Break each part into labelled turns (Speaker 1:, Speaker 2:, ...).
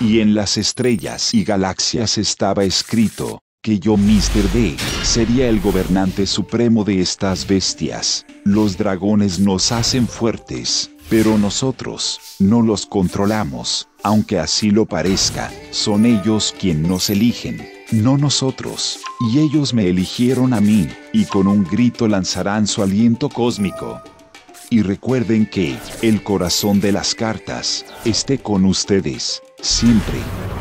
Speaker 1: y en las estrellas y galaxias estaba escrito, que yo, Mr. D, sería el gobernante supremo de estas bestias. Los dragones nos hacen fuertes, pero nosotros no los controlamos, aunque así lo parezca, son ellos quien nos eligen, no nosotros, y ellos me eligieron a mí, y con un grito lanzarán su aliento cósmico. Y recuerden que el corazón de las cartas esté con ustedes, siempre.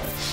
Speaker 1: Christmas.